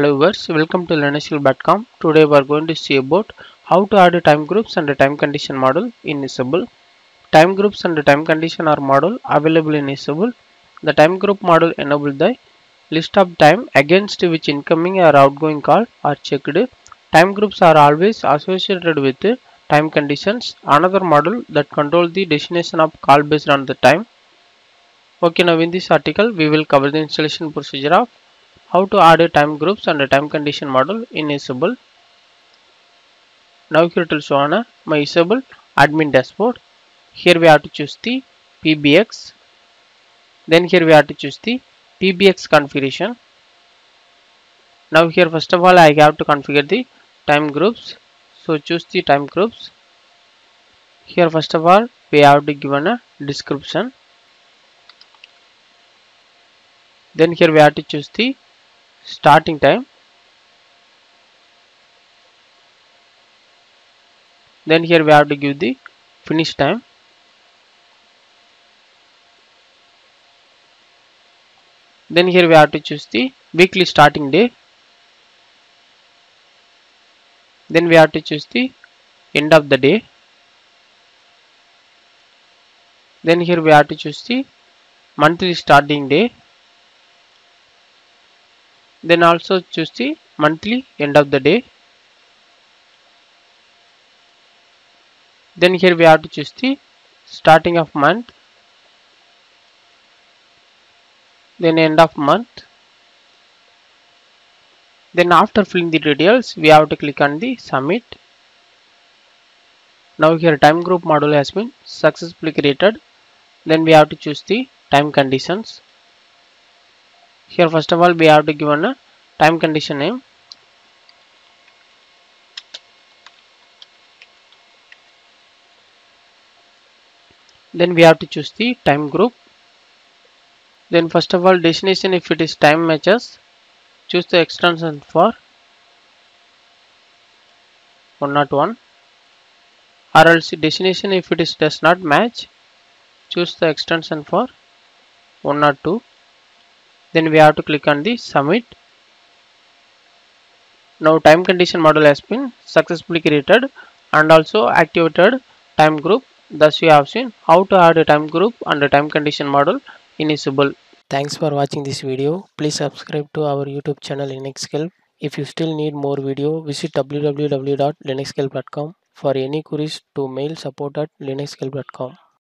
Hello viewers, welcome to linuxhelp.com. Today we are going to see about how to add time groups and time condition model in Issabel. Time groups and time condition are model available in Issabel. The time group model enable the list of time against which incoming or outgoing call are checked. Time groups are always associated with time conditions. Another model that control the destination of call based on the time. Okay, now in this article we will cover the installation procedure of how to add a time groups and a time condition model in Issabel. Now here it will show on my Issabel admin dashboard. Here we have to choose the PBX. Then here we have to choose the PBX configuration. Now here first of all I have to configure the time groups. So choose the time groups. Here first of all we have to given a description. Then here we have to choose the starting time. Then here we have to give the finish time. Then here we have to choose the weekly starting day. Then we have to choose the end of the day. Then here we have to choose the monthly starting day then also choose the monthly end of the day. Then here we have to choose the starting of month. Then end of month. Then after filling the details we have to click on the submit. Now here time group module has been successfully created. Then we have to choose the time conditions here first of all we have to give a uh, time condition name. Then we have to choose the time group. Then first of all destination if it is time matches choose the extension for 101 or else destination if it is does not match choose the extension for 102 then we have to click on the submit now time condition model has been successfully created and also activated time group thus we have seen how to add a time group and a time condition model in Issabel. Thanks for watching this video. Please subscribe to our YouTube channel Linuxhelp. If you still need more video, visit www.linuxhelp.com. For any queries to mail support at linuxhelp.com.